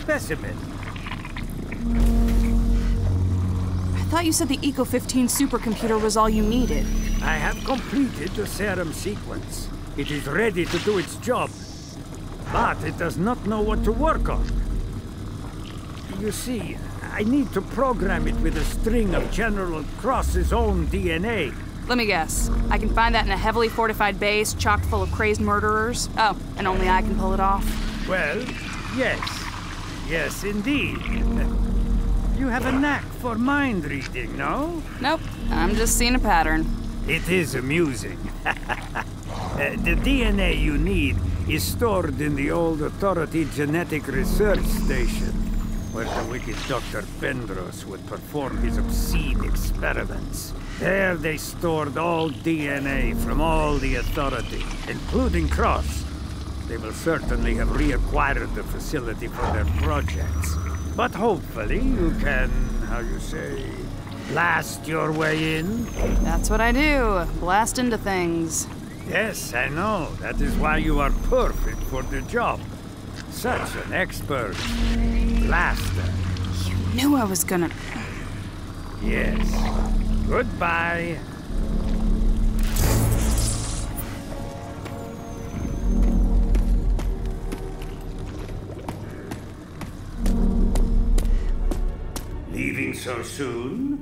Specimen. I thought you said the Eco 15 supercomputer was all you needed. I have completed the serum sequence. It is ready to do its job. But it does not know what to work on. You see, I need to program it with a string of General Cross's own DNA. Let me guess. I can find that in a heavily fortified base chocked full of crazed murderers? Oh, and only I can pull it off. Well, yes. Yes, indeed. You have a knack for mind reading, no? Nope, I'm just seeing a pattern. It is amusing. Uh, the DNA you need is stored in the old Authority Genetic Research Station, where the wicked Dr. Bendros would perform his obscene experiments. There they stored all DNA from all the Authority, including Cross. They will certainly have reacquired the facility for their projects. But hopefully you can, how you say, blast your way in? That's what I do. Blast into things. Yes, I know. That is why you are perfect for the job. Such an expert. Blaster. You knew I was gonna. Yes. Goodbye. So soon?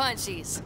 Punchies.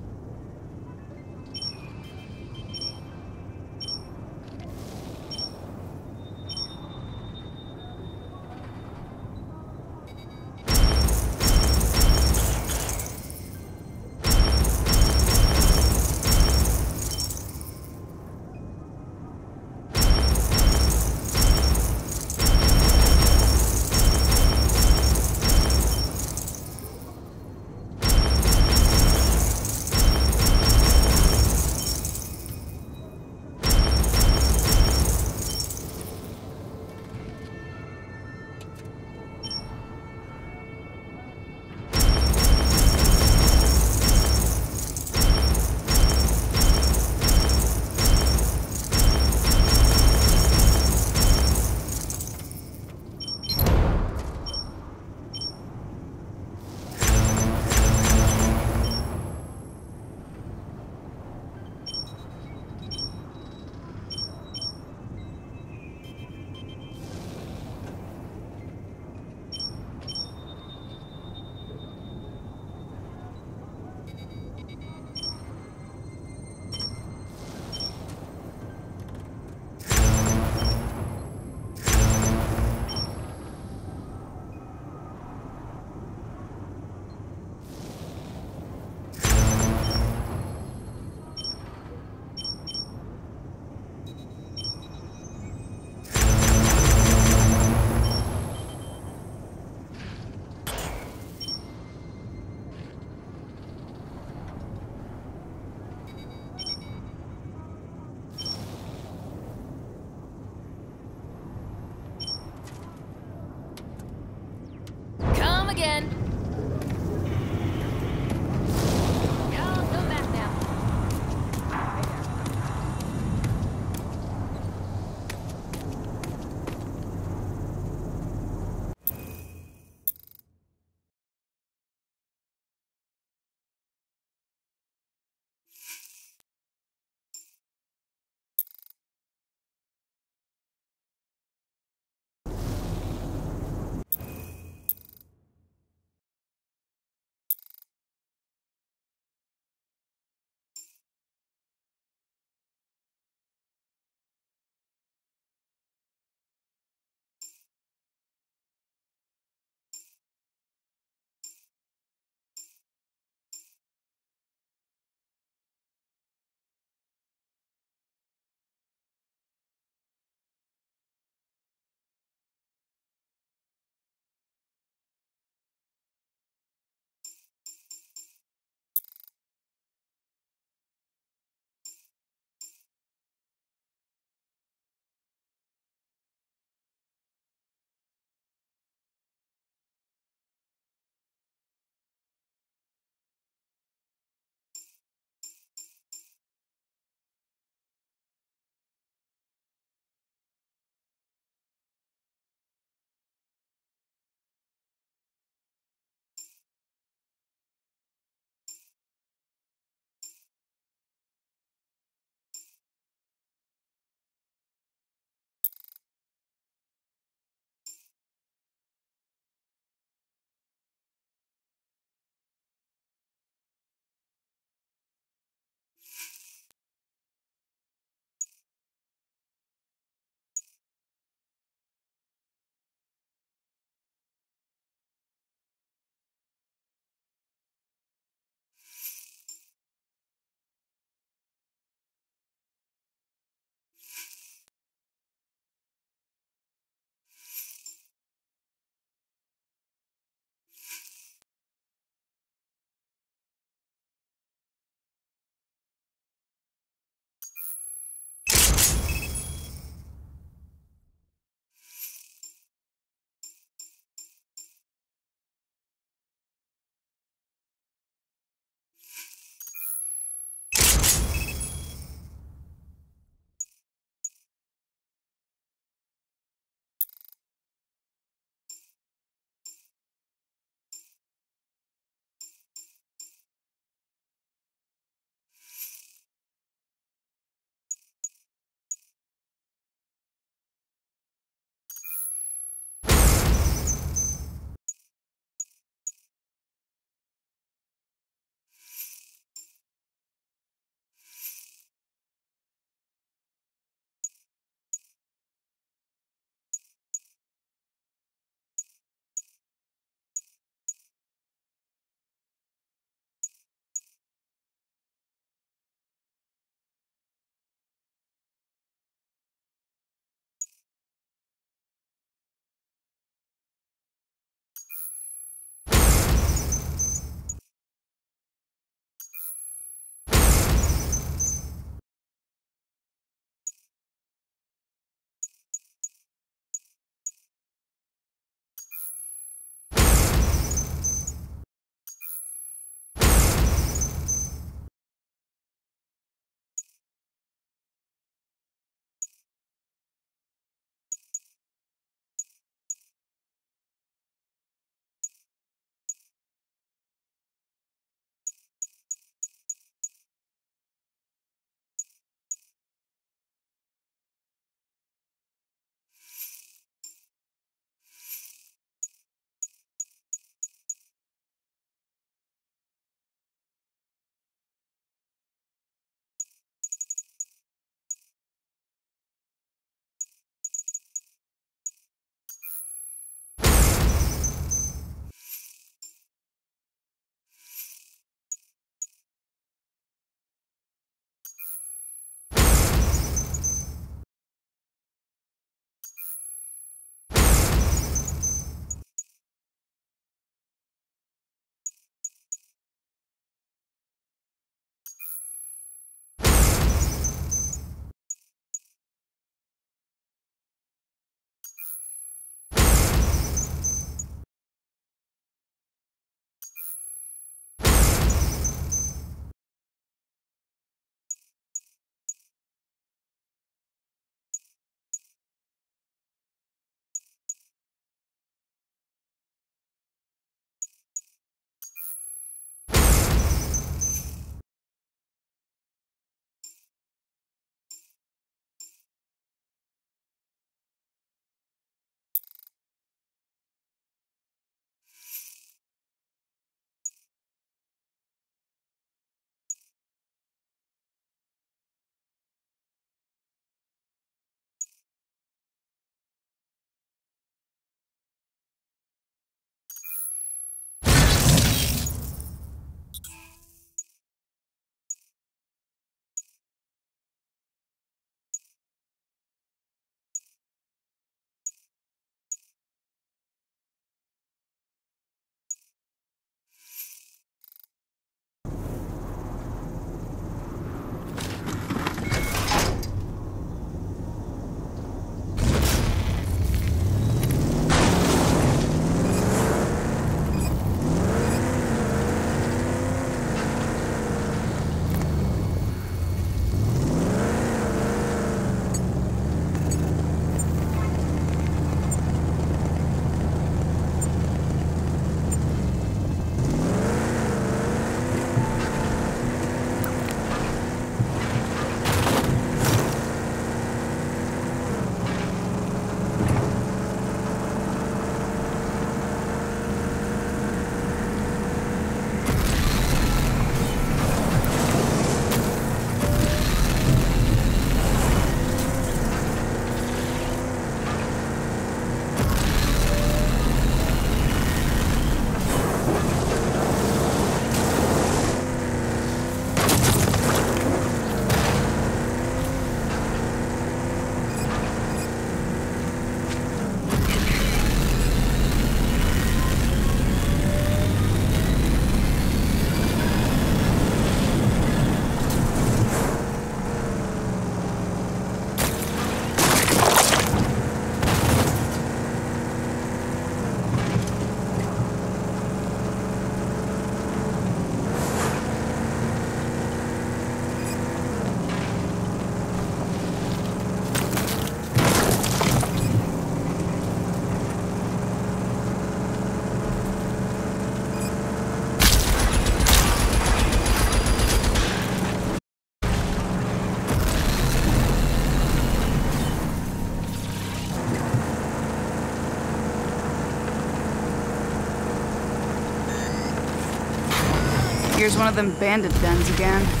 Here's one of them bandit dens again.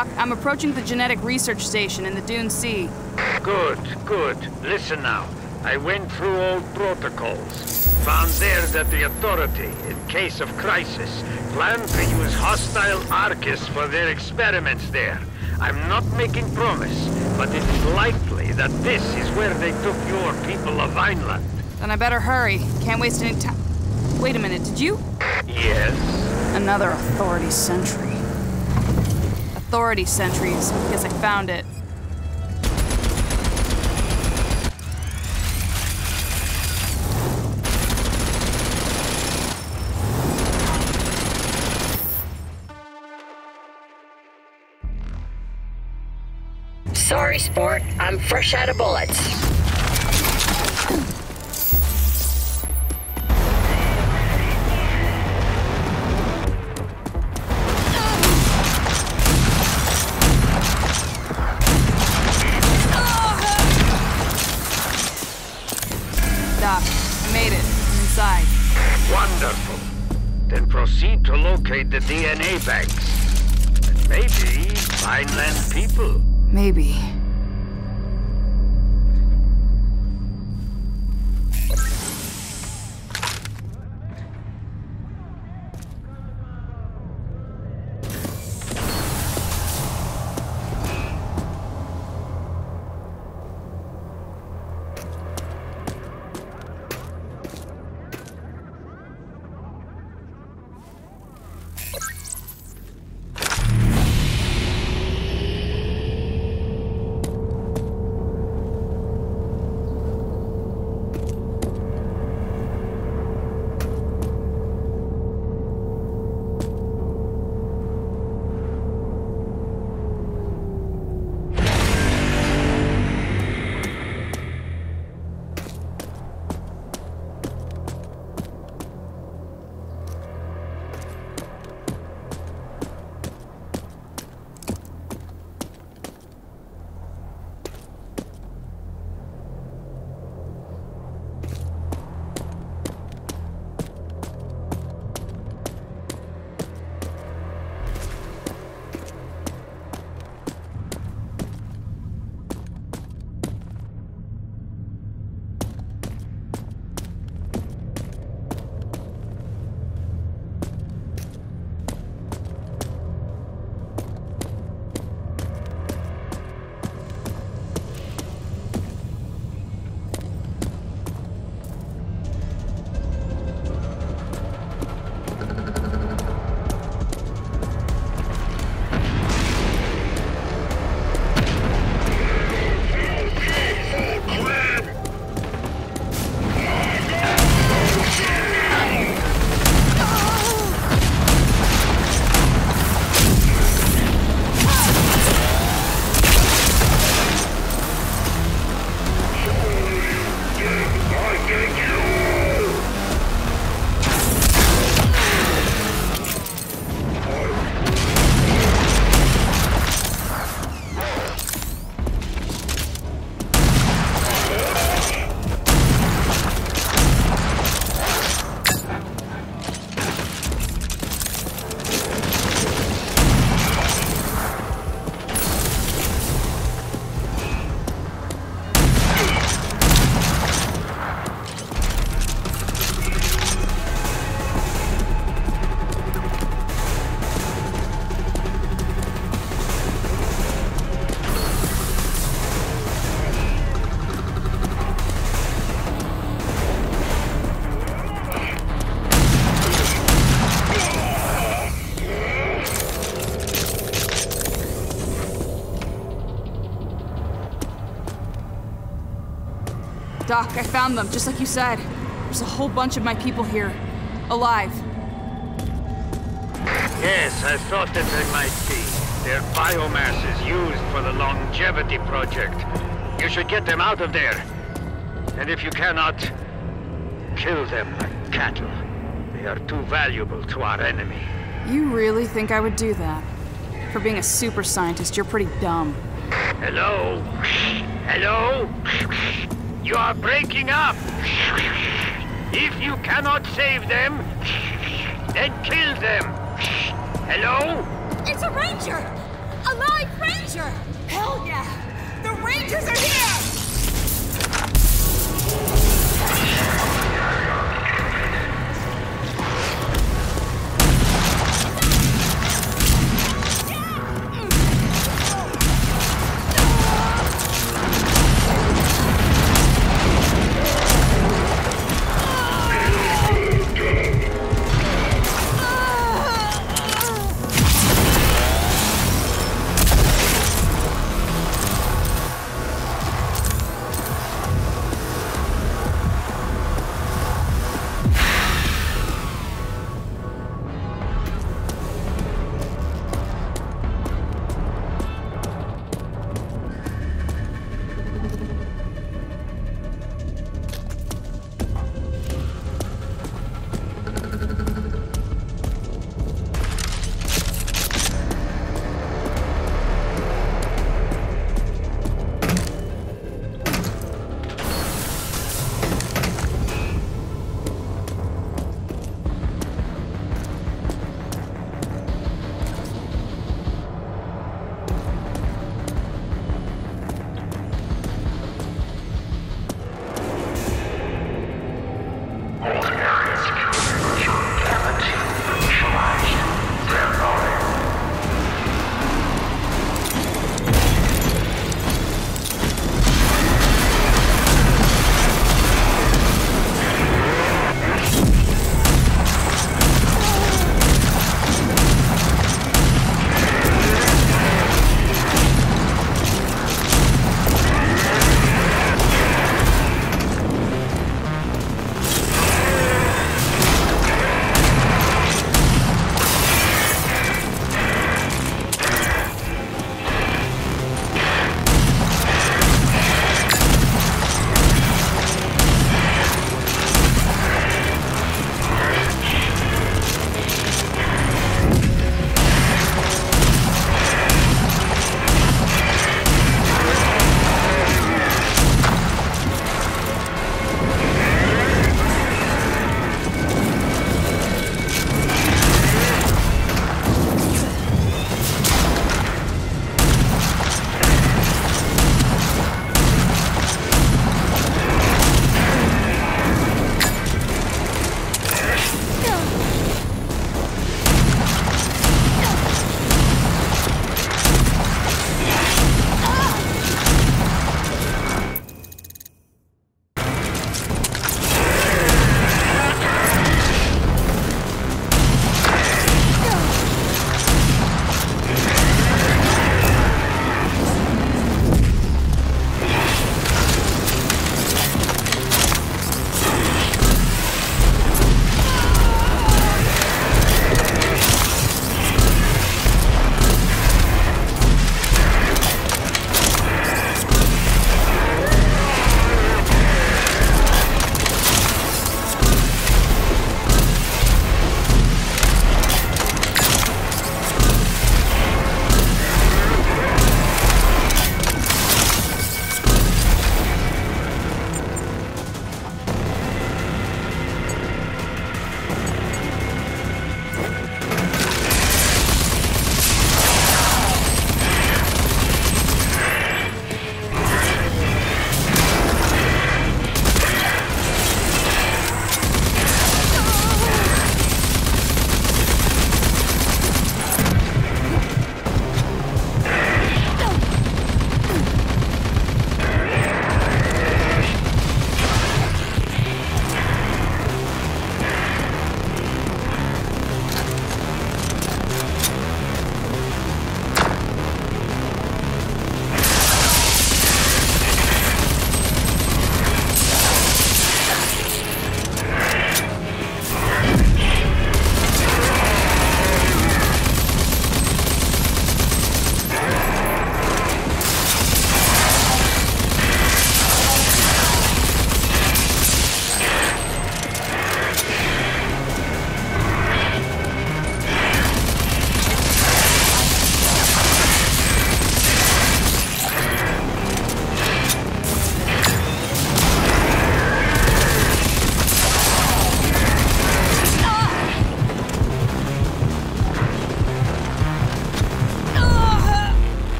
Doc, I'm approaching the genetic research station in the Dune Sea. Good, good. Listen now. I went through old protocols. Found there that the Authority, in case of crisis, planned to use hostile Archists for their experiments there. I'm not making promise, but it is likely that this is where they took your people of Vineland. Then I better hurry. Can't waste any time. Wait a minute, did you? Yes? Another Authority sentry. Authority sentries. because I found it. Sorry, sport. I'm fresh out of bullets. Wonderful. Then proceed to locate the DNA banks. And maybe Vineland people. Maybe. Doc, I found them, just like you said. There's a whole bunch of my people here. Alive. Yes, I thought that they might be. Their biomass is used for the longevity project. You should get them out of there. And if you cannot, kill them like cattle. They are too valuable to our enemy. You really think I would do that? For being a super scientist, you're pretty dumb. Hello? Hello? You are breaking up. If you cannot save them, then kill them. Hello? It's a ranger! A live ranger! Hell yeah! The rangers are here!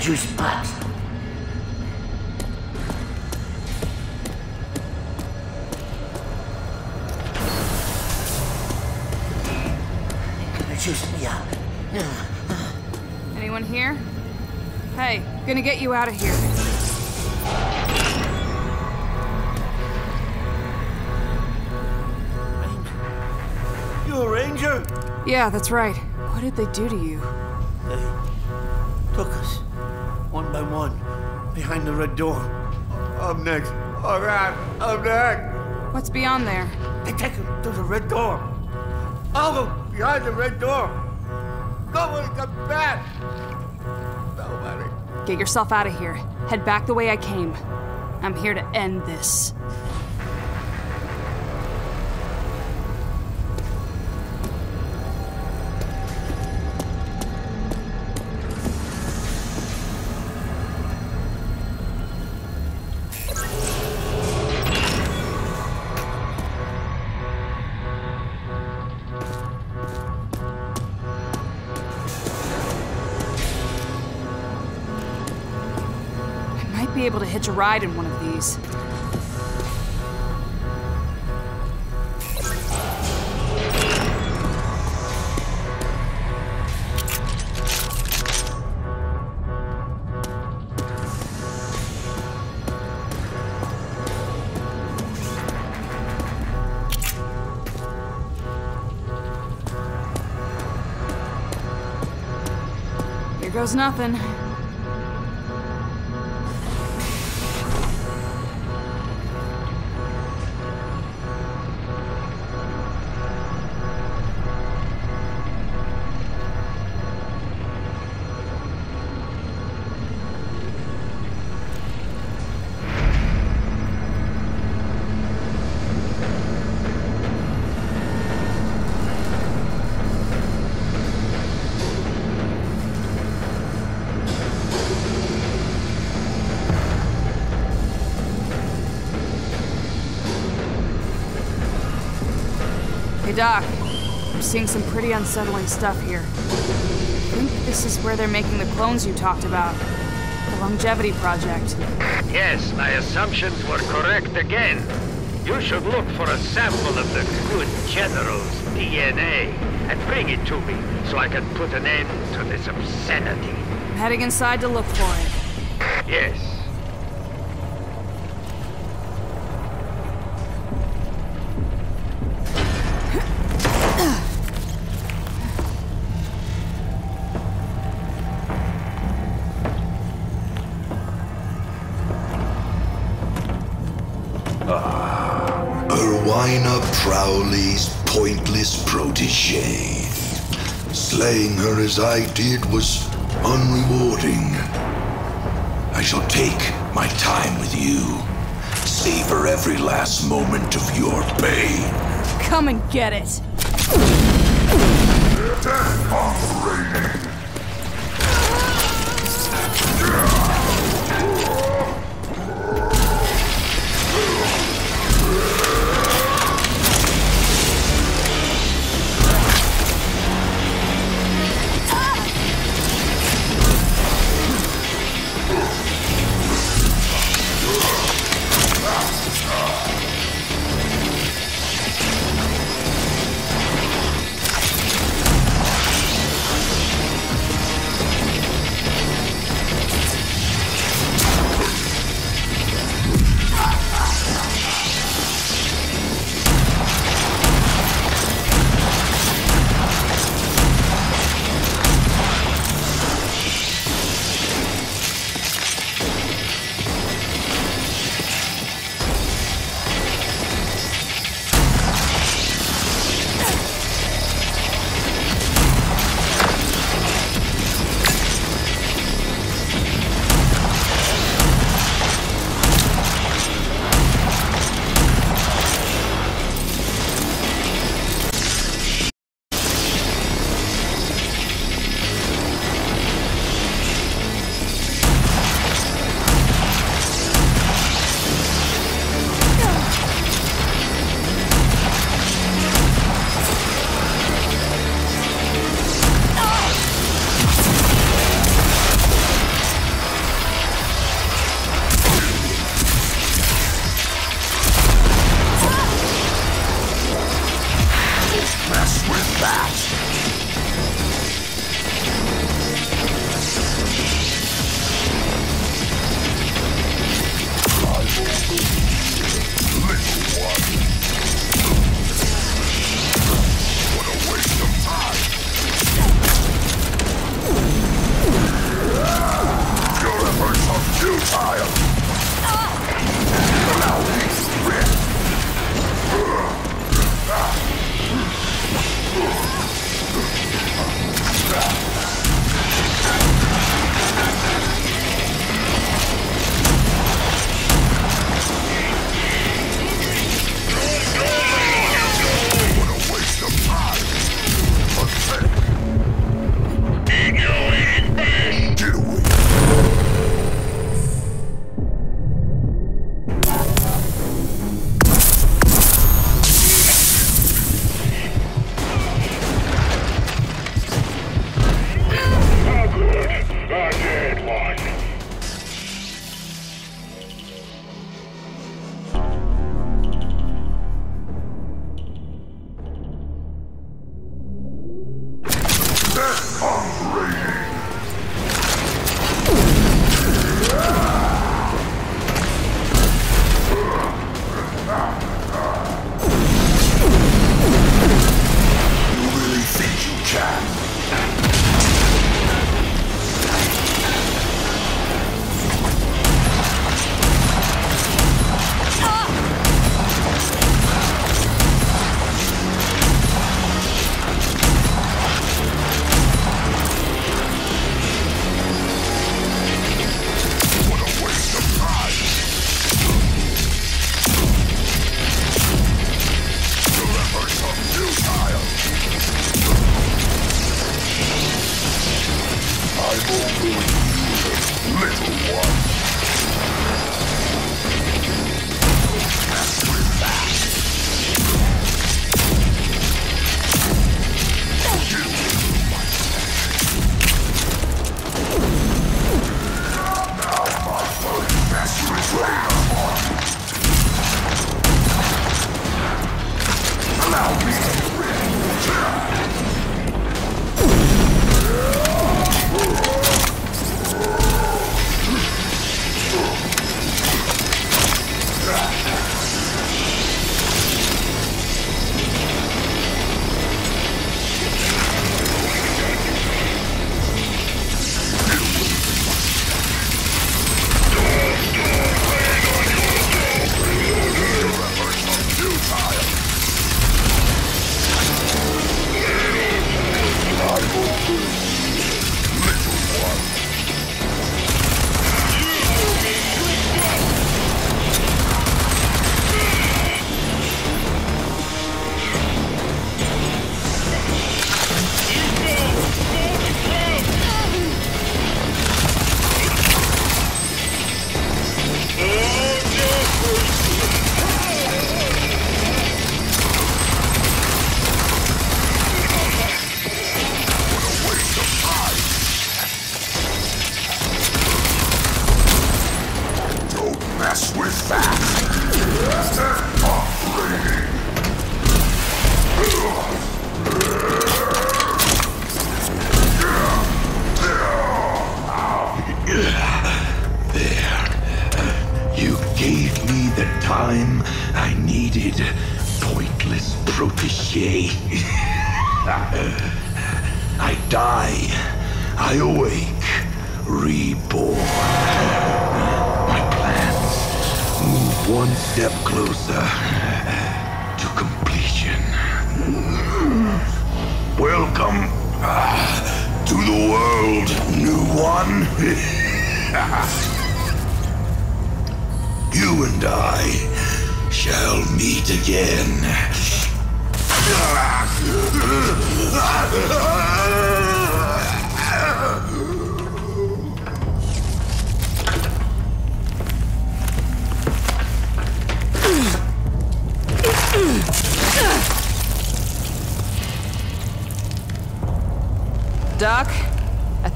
Juice box. Juice me up. Anyone here? Hey, gonna get you out of here. You a ranger? Yeah, that's right. What did they do to you? They behind the red door. I'm next. All right, I'm next. What's beyond there? They take us to the red door. I'll go behind the red door. Nobody comes back. Nobody. Get yourself out of here. Head back the way I came. I'm here to end this. Be able to hitch a ride in one of these. Goes nothing. Doc. I'm seeing some pretty unsettling stuff here. I think this is where they're making the clones you talked about. The Longevity Project. Yes, my assumptions were correct again. You should look for a sample of the good general's DNA and bring it to me so I can put an end to this obscenity. I'm heading inside to look for it. Yes. Erwina Prowley's pointless protege. Slaying her as I did was unrewarding. I shall take my time with you. Savor every last moment of your pain. Come and get it.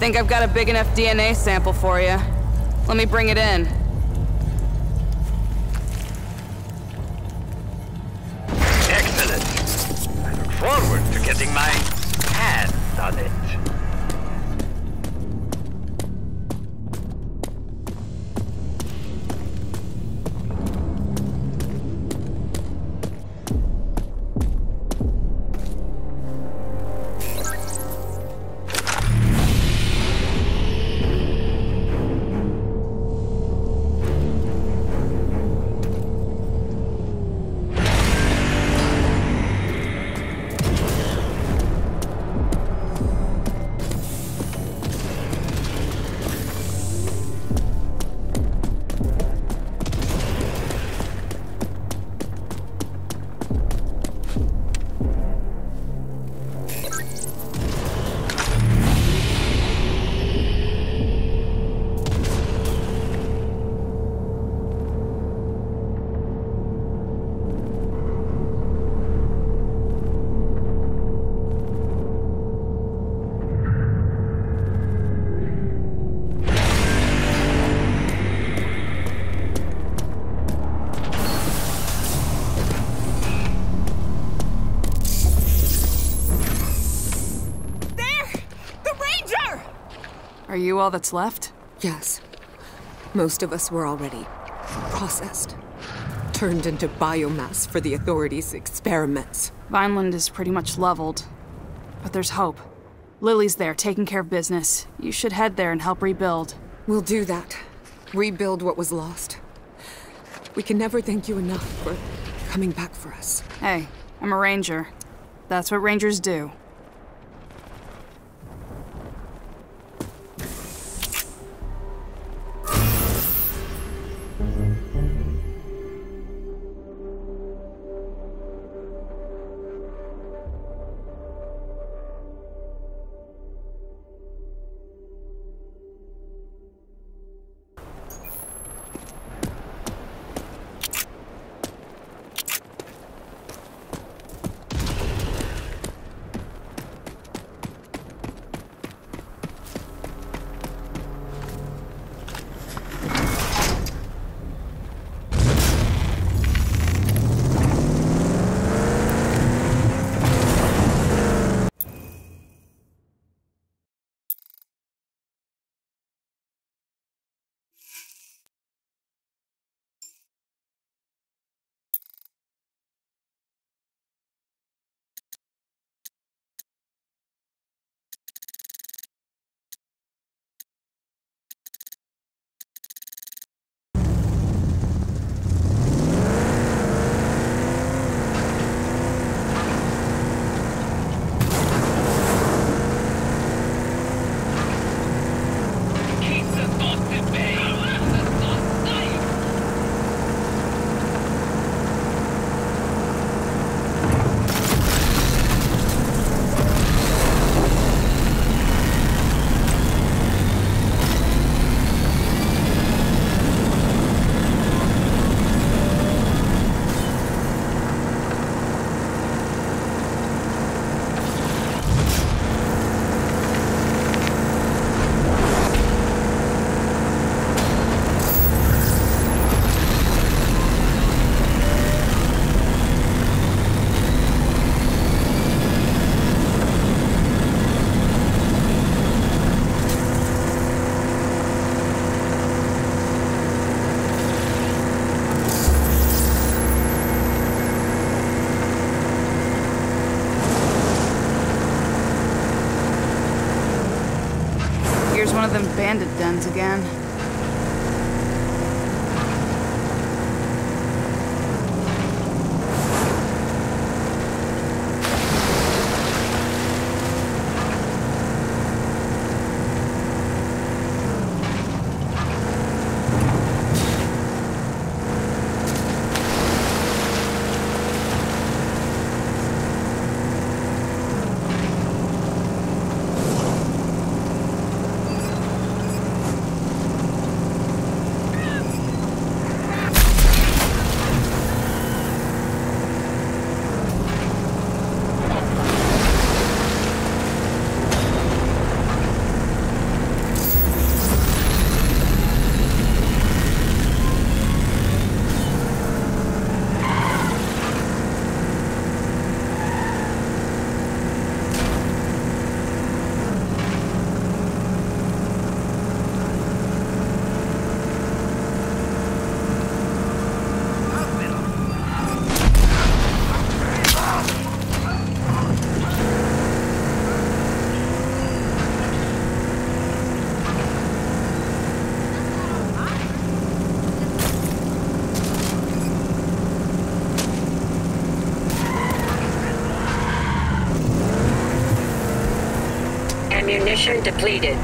Think I've got a big enough DNA sample for you. Let me bring it in. You all that's left? Yes. Most of us were already processed, turned into biomass for the authorities' experiments. Vineland is pretty much leveled. But there's hope. Lily's there, taking care of business. You should head there and help rebuild. We'll do that. Rebuild what was lost. We can never thank you enough for coming back for us. Hey, I'm a ranger. That's what rangers do. Dens again. Depleted.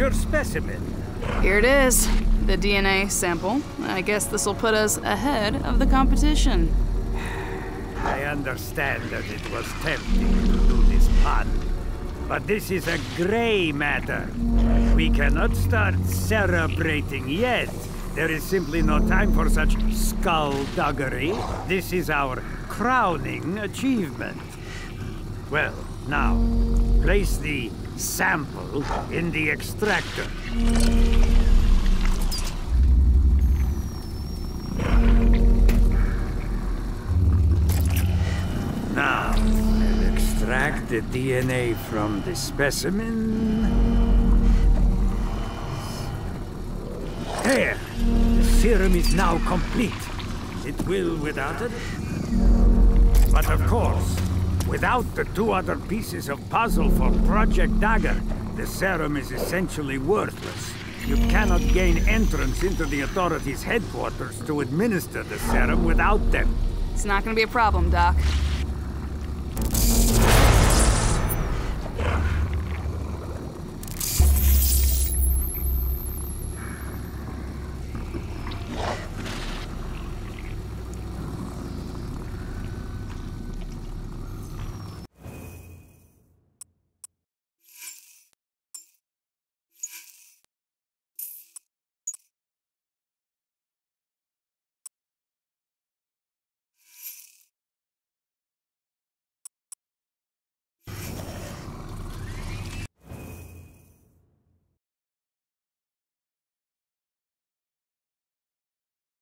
Ranger specimen. Here it is, the DNA sample. I guess this will put us ahead of the competition. I understand that it was tempting to do this pun, but this is a gray matter. We cannot start celebrating yet. There is simply no time for such skullduggery. This is our crowning achievement. Well, now, place the sample in the extractor. Now, I'll extract the DNA from the specimen. There! The serum is now complete. It will without it. But of course, without the two other pieces of puzzle for Project Dagger, the serum is essentially worthless. You cannot gain entrance into the authorities' headquarters to administer the serum without them. It's not gonna be a problem, Doc.